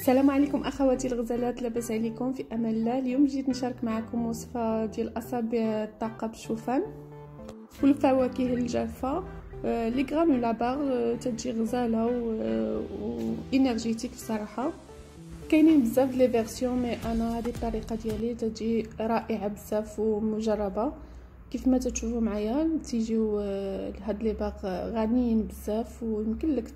السلام عليكم أخواتي الغزالات لاباس عليكم في أمان الله. اليوم جيت نشارك معكم وصفة ديال أصابع الطاقة بالشوفان والفواكه الجافه آه، les granola bars آه، تجي غزالة و énergétiques بصراحة. كاينين بزاف les versions mais أنا هذه الطريقة ديالي تجي رائعة بزاف ومجربة. كيف ما تشوفوا معايا تيجيو آه، هاد les barres غنيين بزاف ويمكن لك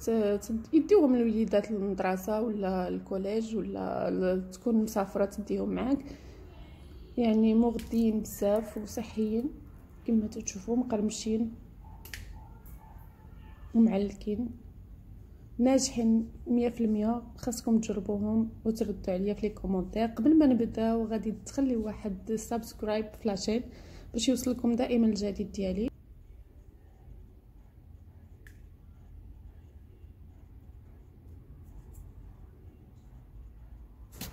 يديوهم الوليدات للمدرسة ولا ال collège ولا تكون مسافرة تديهم معاك. يعني مغذيين بزاف وصحيين كما تشوفوا مقرمشين ومعلكين ناجحين مية في المية. خاصكم تجربوهم وتردوا عليا في les commentaires. قبل ما نبداو غادي تخليو واحد subscribe في la chaîne باش يوصلكم دائما الجديد ديالي.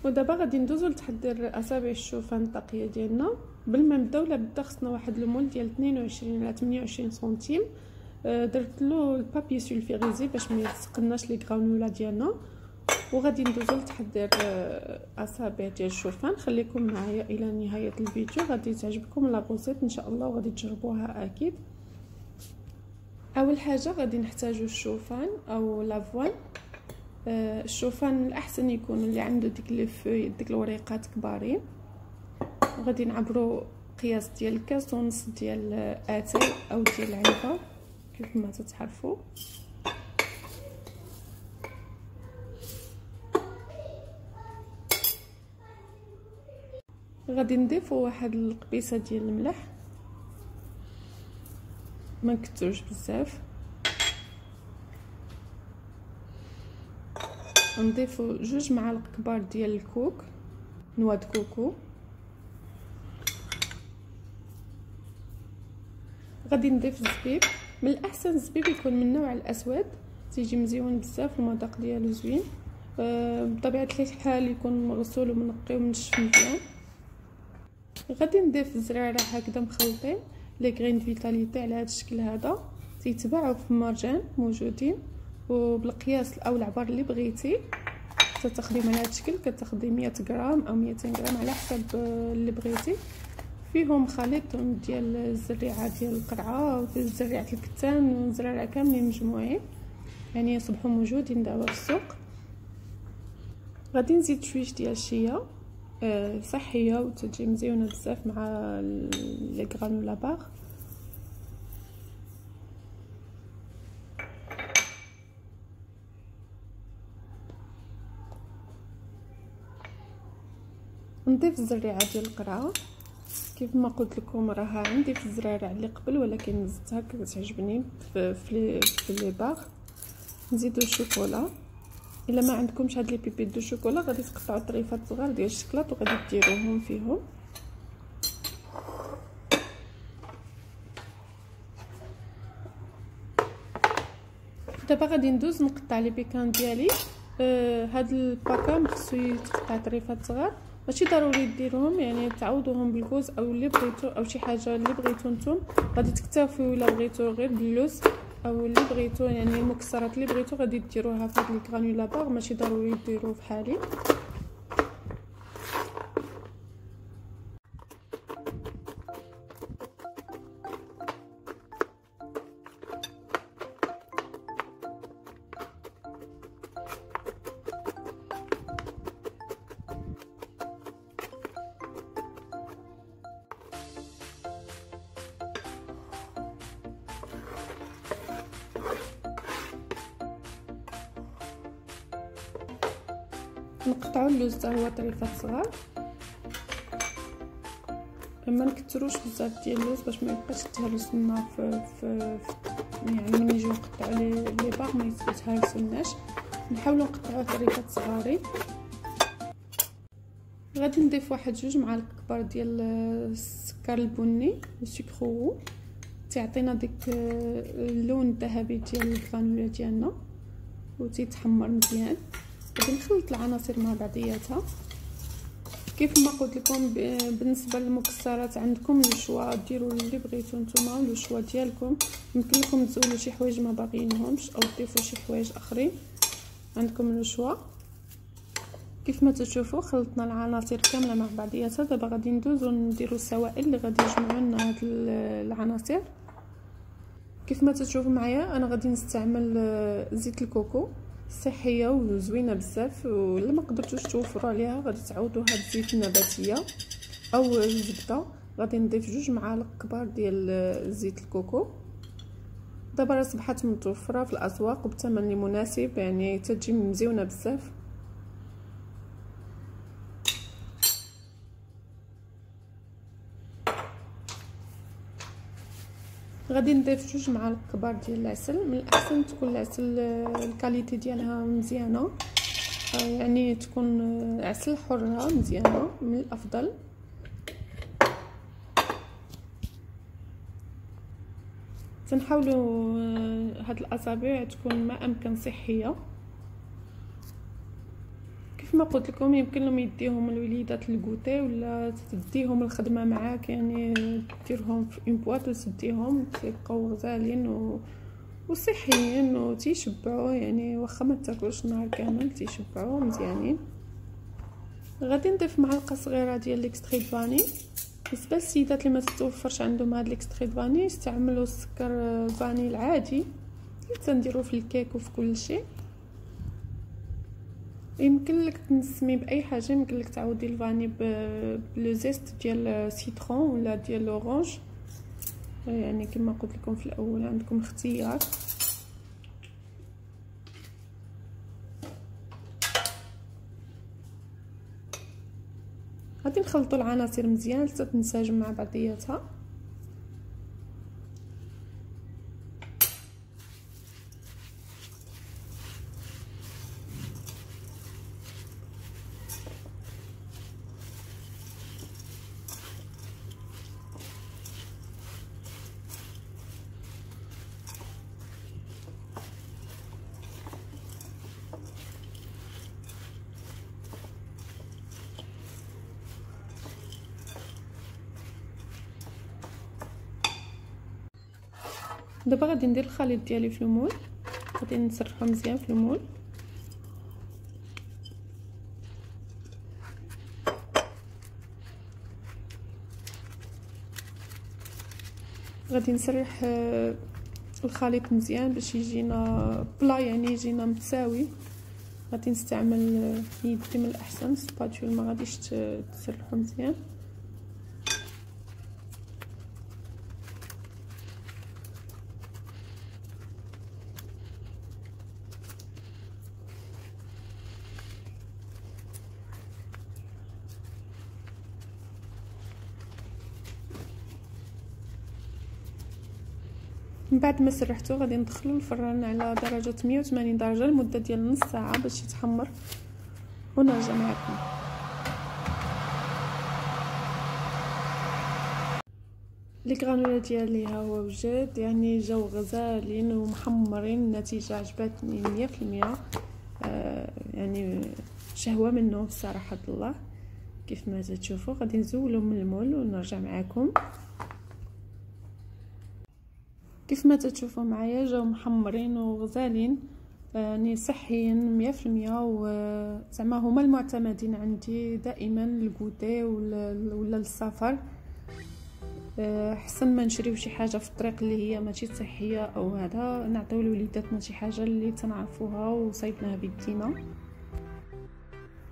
ودابا غادي ندوزو لتحضير اصابع الشوفان الطاقية ديالنا. قبل ما نبداو لابد خصنا واحد ال moule ديال 22 على 28 سنتيم. آه، درت له ال papier sulfurisé باش ما يتلسقناش les granolas ديالنا. وغادي ندوزو لتحضير آه، أصابع ديال الشوفان. خليكم معايا إلى نهاية الفيديو. غادي تعجبكم لا إن شاء الله وغادي تجربوها أكيد. أول حاجة غادي نحتاجو الشوفان أو l'avoine. آه الشوفان من الأحسن يكون اللي عنده ديك لي فوي ديك الوريقات كبارين. غادي نعبرو قياس ديال كاس ونص ديال أتاي أو ديال العنبه كيف ما تتعرفوا غادي نضيفو واحد القبيصة ديال الملح. ما نكثروش بزاف. نضيفو جوج معالق كبار ديال الكوك noix de coco. غادي نضيف الزبيب من الأحسن الزبيب يكون من النوع الأسود. تيجي مزيون بزاف المذاق ديالو زوين. أه بطبيعة الحال يكون مغسول ومنقي ومنشف مزيان. غادي نضيف الزرارع هكذا مخلطين les graines vitalité على هذا الشكل هذا. تيتباعوا في المارجان موجودين وبالقياس أو العبار اللي بغيتي. تاخديهم على هذا الشكل كتاخدي 100 غرام أو 200 غرام على حسب اللي بغيتي. فيهم خليط ديال الزريعة ديال القرعة وزريعة الكتان والزرارة كاملين مجموعين. يعني يصبحوا موجودين دابا في السوق. غادي نزيد شويش ديال الشيا صحية وتجي مزيونة بزاف مع لي غرانولا باغ نضيف الزريعة ديال القرعة. كيف ما قلت لكم راها عندي في الزرارع اللي قبل ولكن زدتها كتعجبني في, في لي باغ نزيدو الشوكولا. إلا ما عندكمش هاد لي بيبي دو شوكولا غادي تقطعوا طريفات صغار ديال الشكلاط وغادي ديروهم فيهم. دابا غادي ندوز نقطع les pécans ديالي. آه هاد ال pécan خصو يتقطع طريفات صغار. ماشي ضروري ديروهم يعني تعوضوهم بالكوز أو اللي بغيتو أو شي حاجة اللي بغيتو نتوما. غادي تكتفيو إلا بغيتو غير باللوز. أو اللي بغيتو يعني المكسرات اللي بغيتو غادي ديروها في هاد ال granola bar ماشي ضروري ديروه بحالي نقطعوا اللوز هو طريفات صغار. ما نكثروش بزاف ديال اللوز باش ما يبقاش يتهرس لنا في, في, يعني من يجيو نقطعوا لي لي باغ ما يتهرسلناش نحاولوا نقطعوا طريفات صغارين. غادي نضيف واحد جوج معالق كبار ديال السكر البني السكرو تعطينا ديك اللون الذهبي ديال ال granola ديالنا. وتيتحمر مزيان. غادي نخلط العناصر مع بعضياتها. كيف ما قلت لكم بالنسبة للمكسرات عندكم لو شوا ديروا اللي بغيتو نتوما لو شوا ديالكم. يمكن لكم تزولوا شي حوايج ما باغيينهمش أو تضيفوا شي حوايج آخرين. عندكم لو شوا كيف ما تشوفوا خلطنا العناصر كاملة مع بعضياتها. دابا غادي ندوزو نديرو السوائل اللي غادي يجمعوا لنا هاد العناصر. كيف ما تشوفوا معايا أنا غادي نستعمل آه، زيت الكوكو. صحية وزوينة بزاف ولا ما قدرتوش توفروا عليها غادي تعوضوا هاد الزيت النباتية أو الزبدة. غادي نضيف جوج معالق كبار ديال زيت الكوكو. دابا راه صبحات متوفرة في الأسواق وبثمن مناسب يعني تجي مزيونة بزاف. غادي نضيف جوج معالق كبار ديال العسل. من الأحسن تكون العسل الكاليتي ديالها مزيانة. آه، يعني تكون عسل حره مزيانة من الأفضل. تنحاولوا آه، هاد الأصابع تكون ما أمكن صحية. كيف ما قلت لكم يمكن لهم يديهم الوليدات الكوتي ولا تديهم الخدمة معاك يعني ديرهم في une boîte وتديهم تيبقاو غزالين و وصحيين وتيشبعوا يعني واخا ما تاكلوش النهار كامل تيشبعوا مزيانين. غادي نضيف معلقة صغيرة ديال l'extrait vanille بالنسبة للسيدات اللي ما تتوفرش عندهم هاد l'extrait vanille استعملوا السكر vanille العادي اللي تنديروا في الكيك وفي كل شيء. يمكن لك تنسمي بأي حاجة يمكن لك تعوضي ال vanille ب le zeste ديال citron ولا ديال ال orange. يعني كما قلت لكم في الأول عندكم اختيار. غادي نخلطوا العناصر مزيان حتى تنسجم مع بعضياتها. دابا غادي ندير الخليط ديالي في المول. غادي نسرحو مزيان في المول. غادي نسرح آه، الخليط مزيان باش يجينا بلا يعني يجينا متساوي. غادي نستعمل آه، يدي من الأحسن. سباتول ما غاديش تسرحو مزيان. من بعد ما سرحته غادي ندخلو الفران على درجة 180 درجة لمده ديال نص ساعة باش يتحمر. ونرجع معكم. لي غرانولا ديالي ها هو وجد يعني جاو غزالين ومحمرين النتيجة عجبتني 100% آه يعني شهوة منه بصراحه الله. كيف ما تشوفوا غادي نزولو من المول ونرجع معكم كيف ما تشوفوا معايا جاو محمرين وغزالين يعني صحيين مية في المية وزعما هما المعتمدين عندي دائما الكوتي ولا السفر. حسن ما نشريو شي حاجة في الطريق اللي هي ماشي صحية أو هذا نعطيو لوليداتنا شي حاجة اللي تنعرفوها وصايبناها بيدينا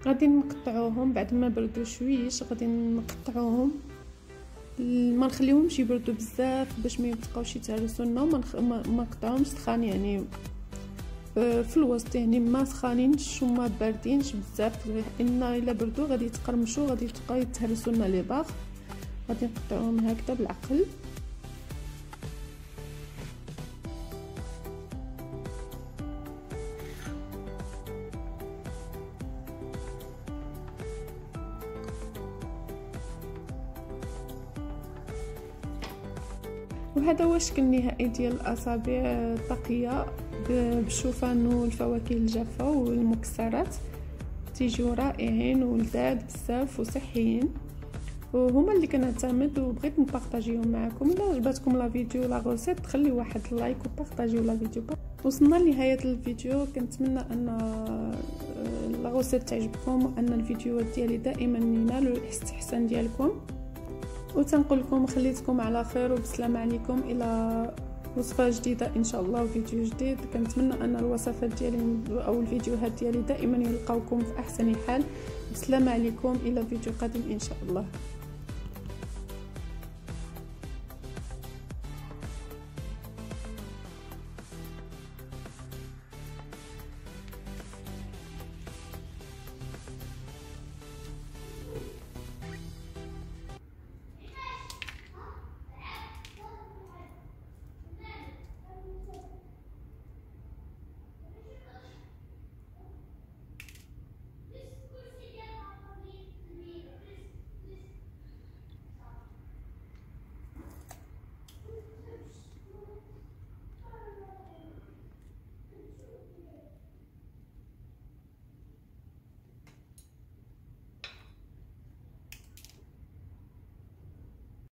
غادي نقطعوهم بعد ما بردوا شويش غادي نقطعوهم. ما نخليهمش يبردوا بزاف باش ما يبقاوش يتهرسوا لنا وما ما نقطعهمش سخان يعني آه، في الوسط يعني ما سخانينش وما باردينش بزاف. لأن إلا بردوا غادي يتقرمشوا غادي تبقى يتهرسوا لنا لي باغ غادي نقطعوهم هكذا بالعقل. وهذا هو الشكل النهائي ديال الأصابع الطاقية بالشوفان والفواكه الجافة والمكسرات. تيجيو رائعين ولذاذ بزاف وصحيين. وهما اللي كنعتمد وبغيت نبارطاجيهم معكم إلا عجبتكم la vidéo la recette خلي واحد like وبارطاجيو la vidéo. وصلنا لنهاية الفيديو. كنتمنى أن la recette تعجبكم وأن الفيديوهات ديالي دائما ينالوا الاستحسان ديالكم. وتنقول لكم خليتكم على خير وبسلامه عليكم إلى وصفة جديدة إن شاء الله وفيديو جديد. كنتمنى أن الوصفات ديالي أو الفيديوهات ديالي دائما يلقاوكم في أحسن حال. بسلامه عليكم إلى فيديو قادم إن شاء الله.